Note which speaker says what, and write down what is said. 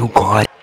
Speaker 1: Oh God.